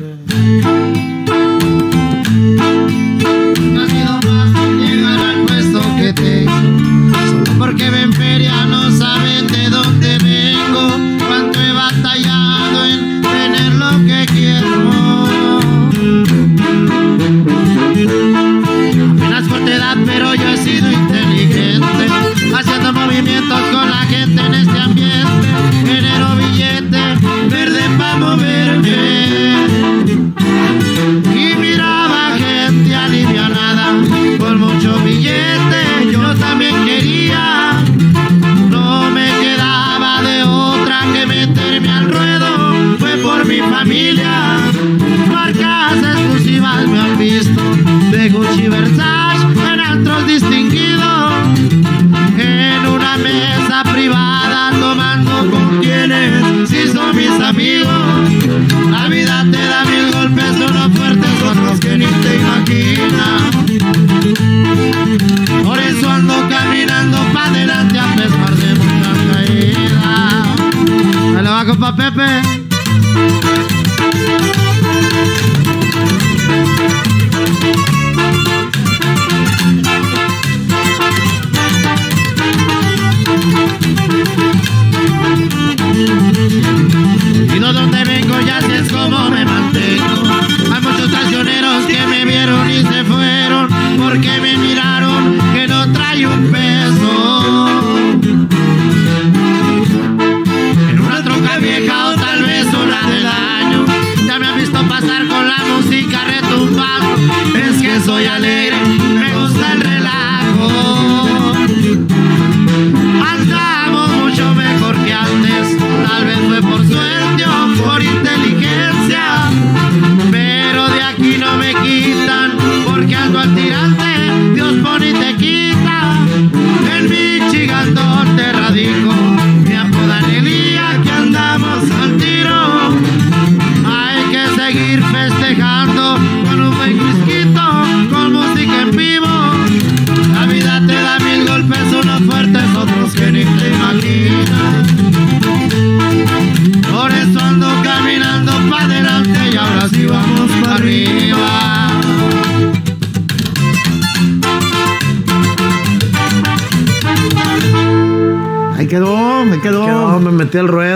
Yeah. Me han visto. De Gucci Versace en antros distinguidos. En una mesa privada tomando con quienes si son mis amigos. La vida te da mil golpes, unos fuertes, otros que ni te imaginas. Por eso ando caminando pa' adelante a pesar de muchas caídas. Dale va compa Pepe. Música retumbando. Es que soy alegre, buen whisky, con música en vivo. La vida te da mil golpes, unos fuertes, otros que ni te imaginas. Por eso ando caminando para adelante y ahora sí vamos para arriba. Ahí quedó, me quedó. Quedó, me metí al ruedo.